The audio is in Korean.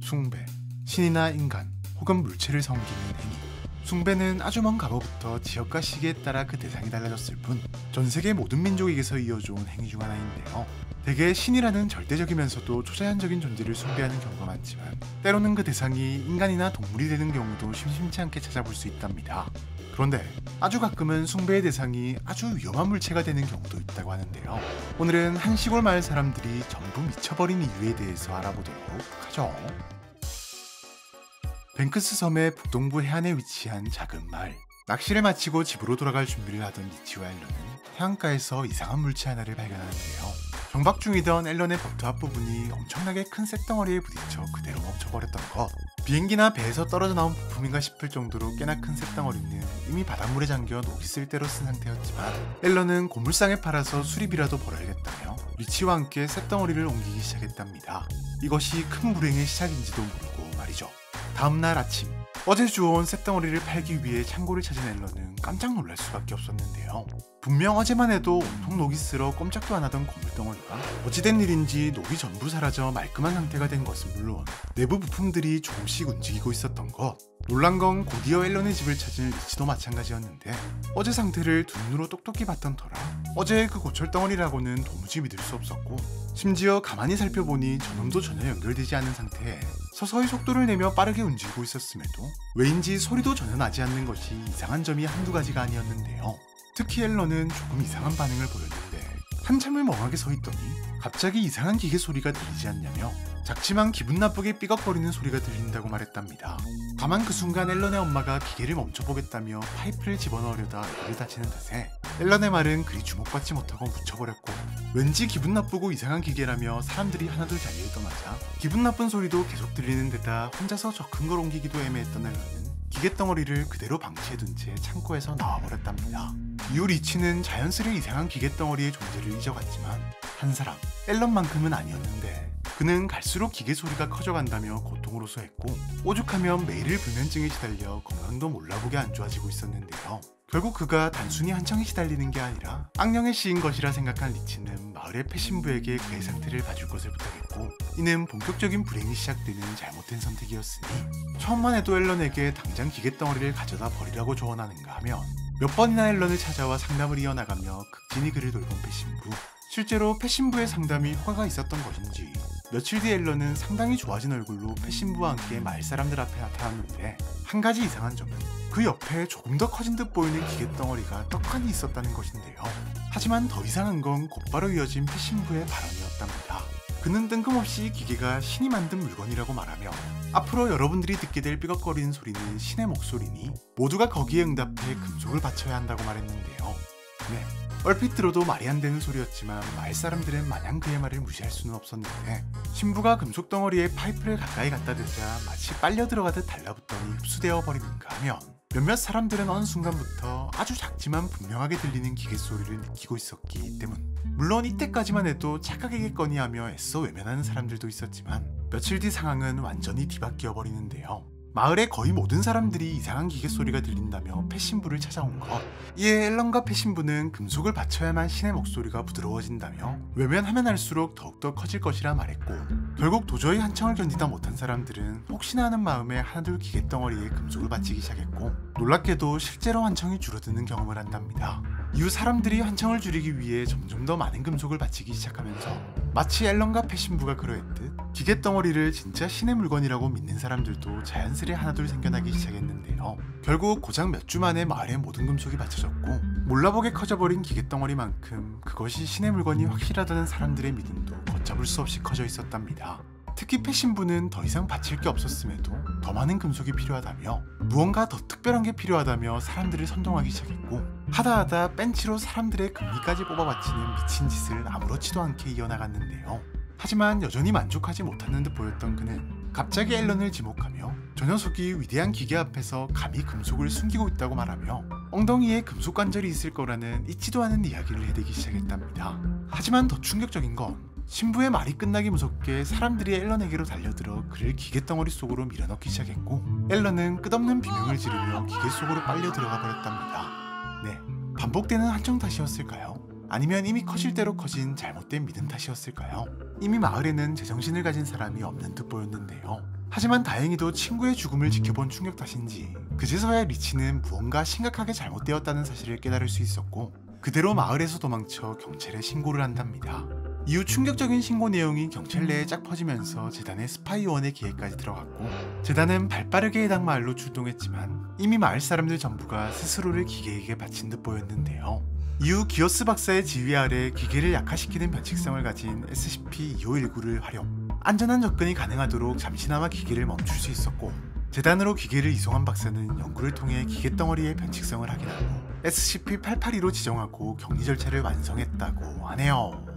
숭배, 신이나 인간 혹은 물체를 섬기는 행위. 숭배는 아주 먼 과거부터 지역과 시기에 따라 그 대상이 달라졌을 뿐 전 세계 모든 민족에게서 이어져온 행위 중 하나인데요. 대개 신이라는 절대적이면서도 초자연적인 존재를 숭배하는 경우가 많지만 때로는 그 대상이 인간이나 동물이 되는 경우도 심심치 않게 찾아볼 수 있답니다. 그런데 아주 가끔은 숭배의 대상이 아주 위험한 물체가 되는 경우도 있다고 하는데요. 오늘은 한 시골 마을 사람들이 전부 미쳐버린 이유에 대해서 알아보도록 하죠. 뱅크스 섬의 북동부 해안에 위치한 작은 마을. 낚시를 마치고 집으로 돌아갈 준비를 하던 리치와 앨런은 해안가에서 이상한 물체 하나를 발견하는데요. 정박 중이던 앨런의 보트 앞부분이 엄청나게 큰 쇳덩어리에 부딪혀 그대로 멈춰버렸던 것. 비행기나 배에서 떨어져 나온 부품인가 싶을 정도로 꽤나 큰 쇳덩어리는 이미 바닷물에 잠겨 녹이 쓸 대로 쓴 상태였지만 앨런은 고물상에 팔아서 수리비라도 벌어야겠다며 리치와 함께 쇳덩어리를 옮기기 시작했답니다. 이것이 큰 불행의 시작인지도 모르고 말이죠. 다음날 아침 어제 주워온 쇳덩어리를 팔기 위해 창고를 찾은 앨런은 깜짝 놀랄 수밖에 없었는데요. 분명 어제만 해도 온통 녹이 쓸어 꼼짝도 안 하던 고물덩어리가 어찌된 일인지 녹이 전부 사라져 말끔한 상태가 된 것은 물론 내부 부품들이 조금씩 움직이고 있었던 것. 놀란 건 곧이어 앨런의 집을 찾은 리치도 마찬가지였는데 어제 상태를 두 눈으로 똑똑히 봤던 터라 어제의 그 고철덩어리라고는 도무지 믿을 수 없었고 심지어 가만히 살펴보니 저놈도 전혀 연결되지 않은 상태에 서서히 속도를 내며 빠르게 움직이고 있었음에도 왜인지 소리도 전혀 나지 않는 것이 이상한 점이 한두 가지가 아니었는데요. 특히 앨런은 조금 이상한 반응을 보였는데 한참을 멍하게 서 있더니 갑자기 이상한 기계 소리가 들리지 않냐며 작지만 기분 나쁘게 삐걱거리는 소리가 들린다고 말했답니다. 다만 그 순간 앨런의 엄마가 기계를 멈춰보겠다며 파이프를 집어넣으려다 이를 다치는 탓에 앨런의 말은 그리 주목받지 못하고 묻혀버렸고 왠지 기분 나쁘고 이상한 기계라며 사람들이 하나둘 자리를 떠나자 기분 나쁜 소리도 계속 들리는 데다 혼자서 저 큰 걸 옮기기도 애매했던 앨런은 기계 덩어리를 그대로 방치해둔 채 창고에서 나와버렸답니다. 이후 리치는 자연스레 이상한 기계 덩어리의 존재를 잊어갔지만 한 사람, 앨런만큼은 아니었는데 그는 갈수록 기계 소리가 커져간다며 고통으로 소했고 오죽하면 매일 불면증에 시달려 건강도 몰라보게 안 좋아지고 있었는데요. 결국 그가 단순히 한창에 시달리는 게 아니라 악령에 씌인 것이라 생각한 리치는 마을의 패신부에게 그의 상태를 봐줄 것을 부탁했고 이는 본격적인 불행이 시작되는 잘못된 선택이었으니 처음만 해도 앨런에게 당장 기계덩어리를 가져다 버리라고 조언하는가 하면 몇 번이나 앨런을 찾아와 상담을 이어나가며 극진히 그를 돌본 패신부. 실제로 패신부의 상담이 효과가 있었던 것인지 며칠 뒤 앨런은 상당히 좋아진 얼굴로 패신부와 함께 마을 사람들 앞에 나타났는데 한 가지 이상한 점은 그 옆에 조금 더 커진 듯 보이는 기계덩어리가 떡하니 있었다는 것인데요. 하지만 더 이상한 건 곧바로 이어진 패신부의 발언이었답니다. 그는 뜬금없이 기계가 신이 만든 물건이라고 말하며 앞으로 여러분들이 듣게 될 삐걱거리는 소리는 신의 목소리니 모두가 거기에 응답해 금속을 바쳐야 한다고 말했는데요. 네, 얼핏 들어도 말이 안 되는 소리였지만 마을 사람들은 마냥 그의 말을 무시할 수는 없었는데 신부가 금속 덩어리에 파이프를 가까이 갖다 대자 마치 빨려 들어가듯 달라붙더니 흡수되어 버리는가 하면 몇몇 사람들은 어느 순간부터 아주 작지만 분명하게 들리는 기계 소리를 느끼고 있었기 때문. 물론 이때까지만 해도 착각이겠거니 하며 애써 외면하는 사람들도 있었지만 며칠 뒤 상황은 완전히 뒤바뀌어 버리는데요 마을의 거의 모든 사람들이 이상한 기계 소리가 들린다며 패신부를 찾아온 것. 이에 앨런과 패신부는 금속을 받쳐야만 신의 목소리가 부드러워진다며 외면하면 할수록 더욱더 커질 것이라 말했고 결국 도저히 한청을 견디다 못한 사람들은 혹시나 하는 마음에 하나둘 기계 덩어리에 금속을 바치기 시작했고 놀랍게도 실제로 한청이 줄어드는 경험을 한답니다. 이후 사람들이 한청을 줄이기 위해 점점 더 많은 금속을 바치기 시작하면서 마치 앨런과 패신부가 그러했듯 기계 덩어리를 진짜 신의 물건이라고 믿는 사람들도 자연스레 하나둘 생겨나기 시작했는데요. 결국 고작 몇 주 만에 마을의 모든 금속이 받쳐졌고 몰라보게 커져버린 기계 덩어리만큼 그것이 신의 물건이 확실하다는 사람들의 믿음도 걷잡을 수 없이 커져 있었답니다. 특히 패신부는 더 이상 바칠 게 없었음에도 더 많은 금속이 필요하다며 무언가 더 특별한 게 필요하다며 사람들을 선동하기 시작했고 하다하다 벤치로 사람들의 금리까지 뽑아바치는 미친 짓을 아무렇지도 않게 이어나갔는데요. 하지만 여전히 만족하지 못하는 듯 보였던 그는 갑자기 앨런을 지목하며 저 녀석이 위대한 기계 앞에서 감히 금속을 숨기고 있다고 말하며 엉덩이에 금속 관절이 있을 거라는 잊지도 않은 이야기를 해대기 시작했답니다. 하지만 더 충격적인 건 신부의 말이 끝나기 무섭게 사람들이 앨런에게로 달려들어 그를 기계 덩어리 속으로 밀어넣기 시작했고 앨런은 끝없는 비명을 지르며 기계 속으로 빨려 들어가 버렸답니다. 네, 반복되는 한정 탓이었을까요? 아니면 이미 커질 대로 커진 잘못된 믿음 탓이었을까요? 이미 마을에는 제정신을 가진 사람이 없는 듯 보였는데요. 하지만 다행히도 친구의 죽음을 지켜본 충격 탓인지 그제서야 리치는 무언가 심각하게 잘못되었다는 사실을 깨달을 수 있었고 그대로 마을에서 도망쳐 경찰에 신고를 한답니다. 이후 충격적인 신고 내용이 경찰 내에 쫙 퍼지면서 재단의 스파이원의 기획까지 들어갔고 재단은 발빠르게 해당 마을로 출동했지만 이미 마을 사람들 전부가 스스로를 기계에게 바친 듯 보였는데요. 이후 기어스 박사의 지휘 아래 기계를 약화시키는 변칙성을 가진 SCP-2519를 활용 안전한 접근이 가능하도록 잠시나마 기계를 멈출 수 있었고 재단으로 기계를 이송한 박사는 연구를 통해 기계 덩어리의 변칙성을 확인하고 SCP-882로 지정하고 격리 절차를 완성했다고 하네요.